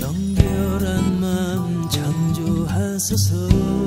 정결한 마음 창조하소서.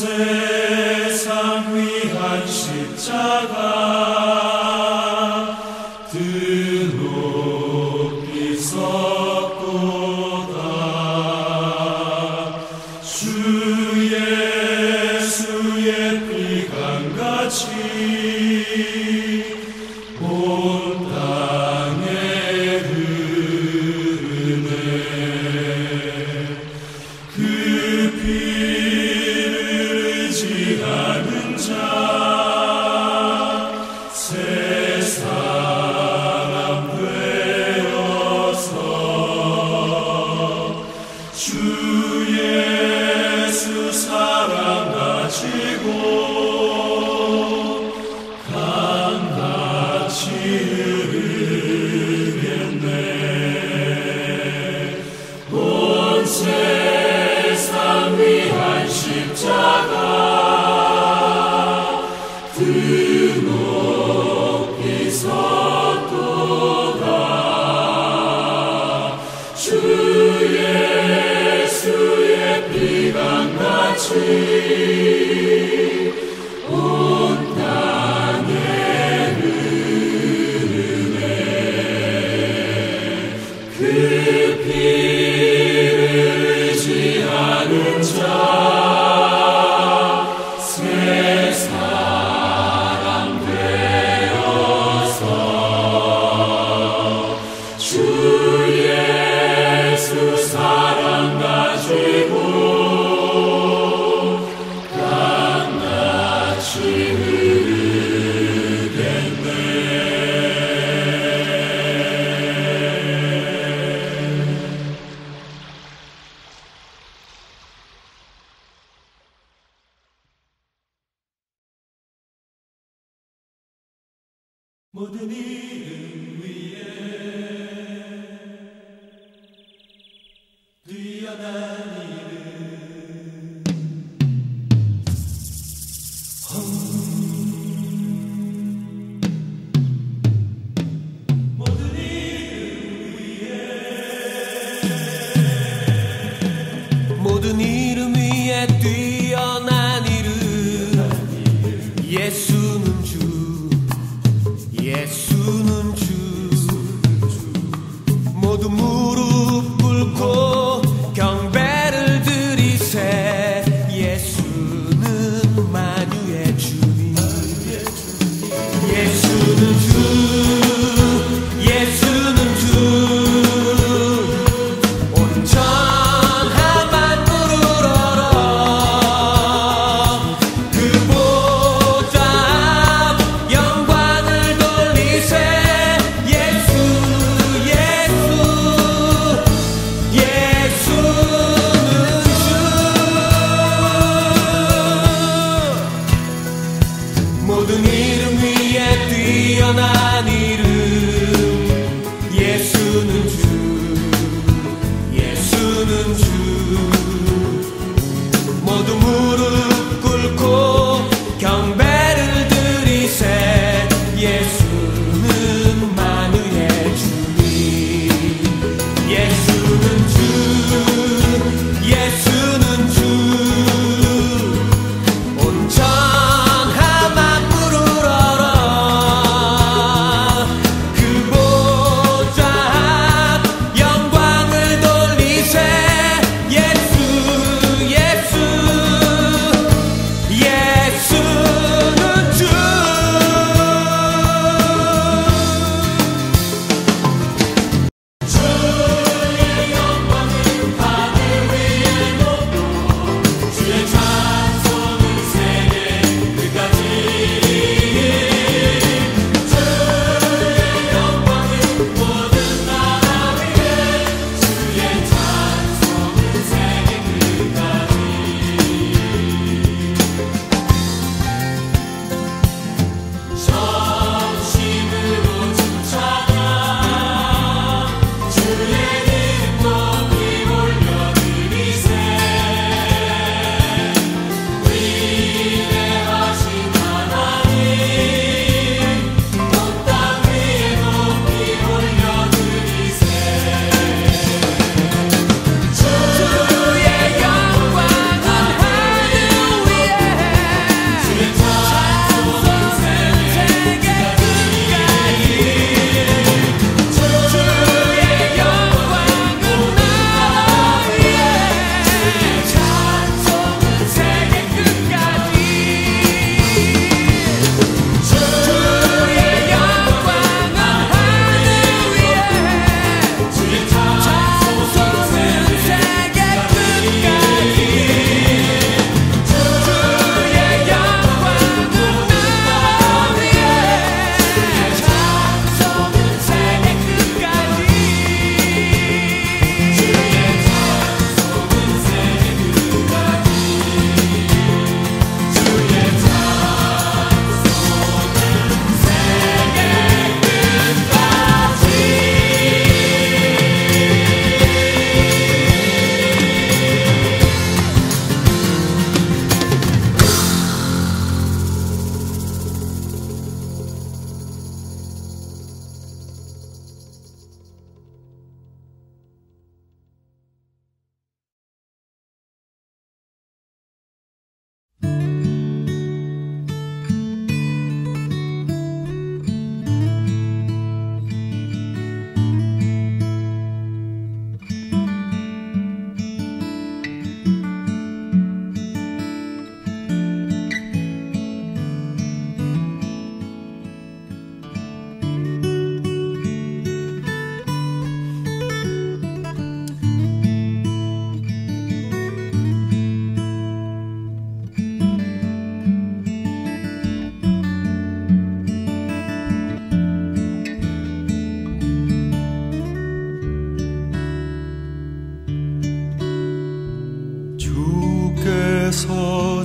say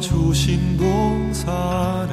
주신 동산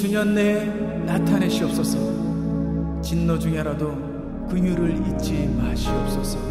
수년 내에 나타내시옵소서. 진노 중에라도 긍휼을 잊지 마시옵소서.